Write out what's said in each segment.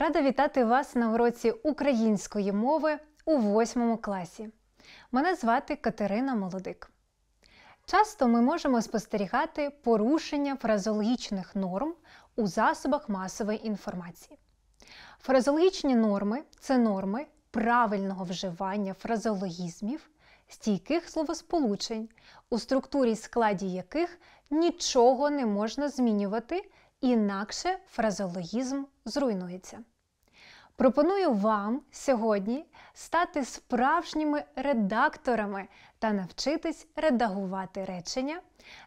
Рада вітати вас на уроці української мови у восьмому класі. Мене звати Катерина Молодик. Часто ми можемо спостерігати порушення фразологічних норм у засобах масової інформації. Фразологічні норми це норми правильного вживання фразологізмів, стійких словосполучень, у структурі складі яких нічого не можна змінювати, інакше фразологізм зруйнується. Пропоную вам сьогодні стати справжніми редакторами та навчитись редагувати речення,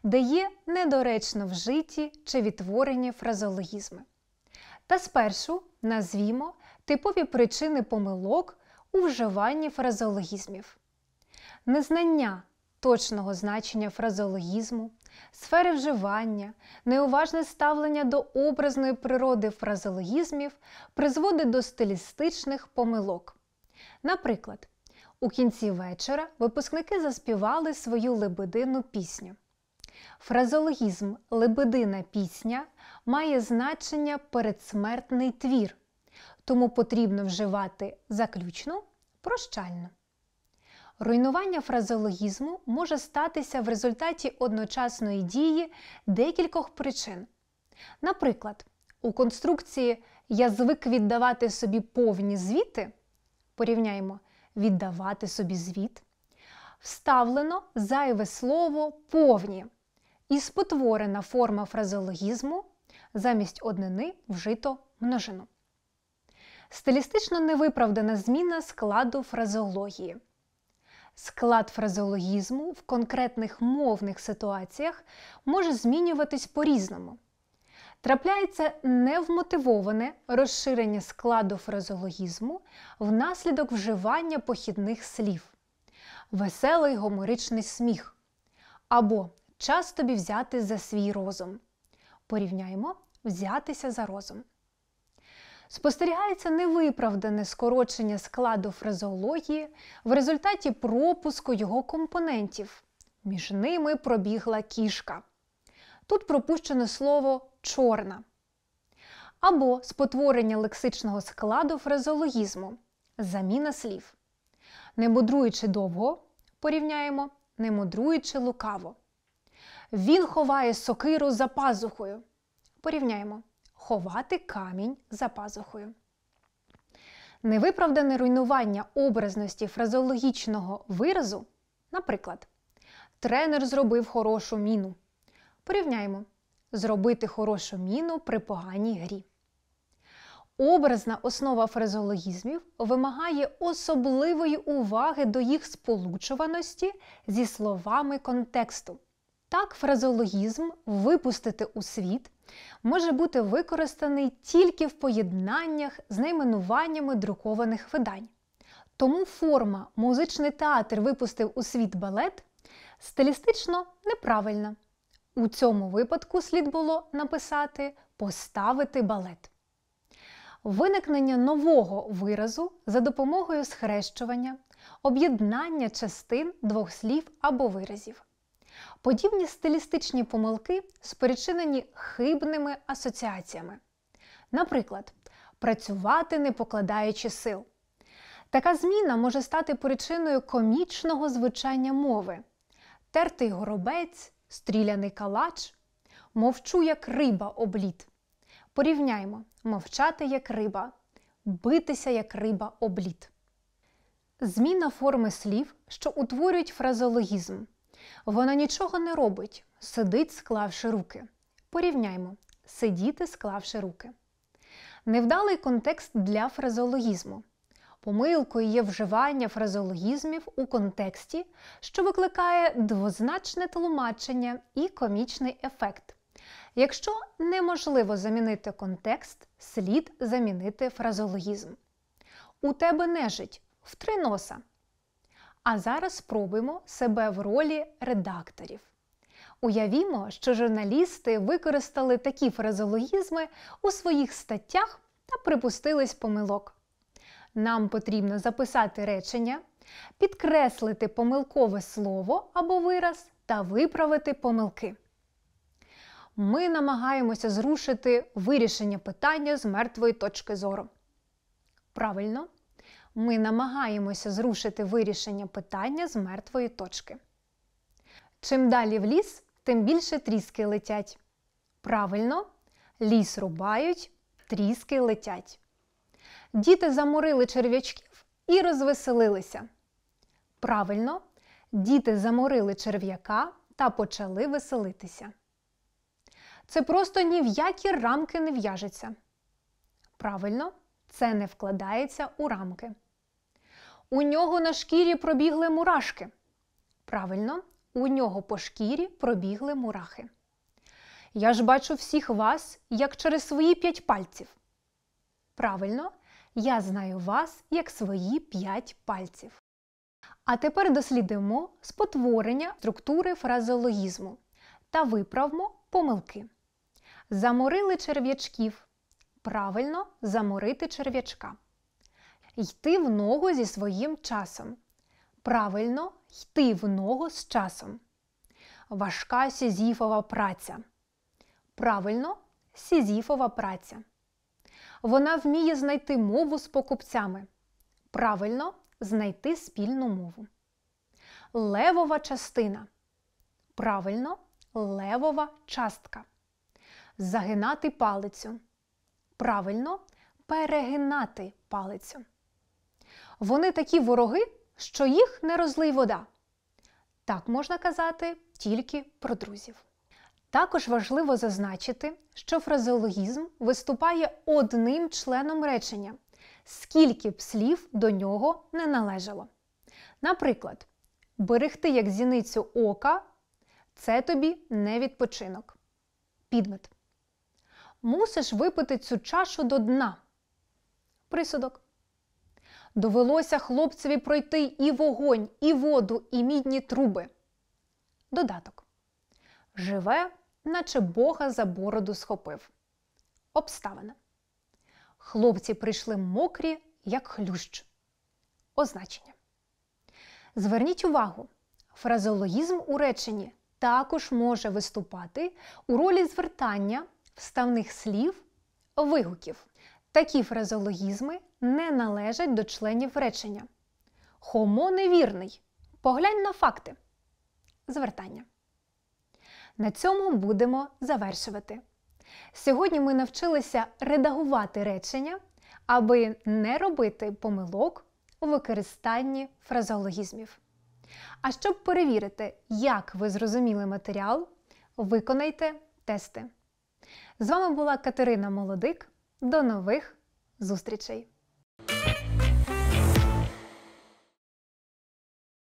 де є недоречно вжиті чи відтворені фразологізми. Та спершу назвімо типові причини помилок у вживанні фразологізмів. Незнання точного значення фразологізму, сфери вживання, неуважне ставлення до образної природи фразологізмів призводить до стилістичних помилок. Наприклад, у кінці вечора випускники заспівали свою лебедину пісню. Фразологізм лебедина пісня має значення передсмертний твір, тому потрібно вживати заключну прощальну. Руйнування фразологізму може статися в результаті одночасної дії декількох причин. Наприклад, у конструкції Я звик віддавати собі повні звіти, порівняємо віддавати собі звіт, вставлено зайве слово повні і спотворена форма фразологізму замість однини вжито множину. Стилістично невиправдана зміна складу фразеології. Склад фразеологізму в конкретних мовних ситуаціях може змінюватись по-різному. Трапляється невмотивоване розширення складу фразеологізму внаслідок вживання похідних слів, веселий гоморичний сміх або час тобі взяти за свій розум. Порівняємо взятися за розум. Спостерігається невиправдане скорочення складу фразеології в результаті пропуску його компонентів. Між ними пробігла кішка. Тут пропущено слово чорна. Або спотворення лексичного складу фразеологізму. Заміна слів. Не мудруючи довго, порівняємо, не мудруючи лукаво. Він ховає сокиру за пазухою. Порівняємо ховати камінь за пазухою. Невиправдане руйнування образності фразеологічного виразу, наприклад, тренер зробив хорошу міну. Порівняємо зробити хорошу міну при поганій грі. Образна основа фразеологізмів вимагає особливої уваги до їх сполучуваності зі словами контексту. Так, фразеологізм випустити у світ може бути використаний тільки в поєднаннях з найменуваннями друкованих видань. Тому форма музичний театр випустив у світ балет стилістично неправильна. У цьому випадку слід було написати поставити балет. Виникнення нового виразу за допомогою схрещування, об'єднання частин двох слів або виразів. Подібні стилістичні помилки спричинені хибними асоціаціями. Наприклад, працювати не покладаючи сил. Така зміна може стати причиною комічного звучання мови. Тертий горобець, стріляний калач, мовчу як риба обліт. Порівняймо мовчати як риба, битися як риба обліт. Зміна форми слів, що утворюють фразологізм. Вона нічого не робить, сидить, склавши руки. Порівняймо сидіти, склавши руки. Невдалий контекст для фразеологізму. Помилкою є вживання фразеологізмів у контексті, що викликає двозначне тлумачення і комічний ефект. Якщо неможливо замінити контекст, слід замінити фразеологізм. У тебе нежить втри носа. А зараз спробуємо себе в ролі редакторів. Уявімо, що журналісти використали такі фразеологізми у своїх статтях та припустились помилок. Нам потрібно записати речення, підкреслити помилкове слово або вираз та виправити помилки. Ми намагаємося зрушити вирішення питання з мертвої точки зору. Правильно, ми намагаємося зрушити вирішення питання з мертвої точки. Чим далі в ліс, тим більше тріски летять. Правильно, ліс рубають, тріски летять. Діти заморили черв'ячків і розвеселилися. Правильно, діти заморили черв'яка та почали веселитися. Це просто ні в які рамки не в'яжеться. Правильно, це не вкладається у рамки. У нього на шкірі пробігли мурашки. Правильно, у нього по шкірі пробігли мурахи. Я ж бачу всіх вас, як через свої п'ять пальців. Правильно, я знаю вас як свої п'ять пальців. А тепер дослідимо спотворення структури фразеологізму та виправмо помилки. Заморили черв'ячків. Правильно заморити черв'ячка. Йти в ногу зі своїм часом. Правильно йти в ногу з часом. Важка сізіфова праця. Правильно сізіфова праця. Вона вміє знайти мову з покупцями. Правильно знайти спільну мову. Левова частина. Правильно левова частка. Загинати палицю. Правильно перегинати палицю. Вони такі вороги, що їх не розлий вода. Так можна казати тільки про друзів. Також важливо зазначити, що фразеологізм виступає одним членом речення, скільки б слів до нього не належало. Наприклад, берегти як зіницю ока це тобі не відпочинок. Підмет. Мусиш випити цю чашу до дна. Присудок. Довелося хлопцеві пройти і вогонь, і воду, і мідні труби. Додаток. Живе, наче Бога за бороду схопив. Обставина. Хлопці прийшли мокрі, як хлющ. Означення. Зверніть увагу, фразеологізм у реченні також може виступати у ролі звертання вставних слів, вигуків. Такі фразеологізми не належать до членів речення. Хомо невірний. Поглянь на факти. Звертання. На цьому будемо завершувати. Сьогодні ми навчилися редагувати речення, аби не робити помилок у використанні фразеологізмів. А щоб перевірити, як ви зрозуміли матеріал, виконайте тести. З вами була Катерина Молодик. До нових зустрічей!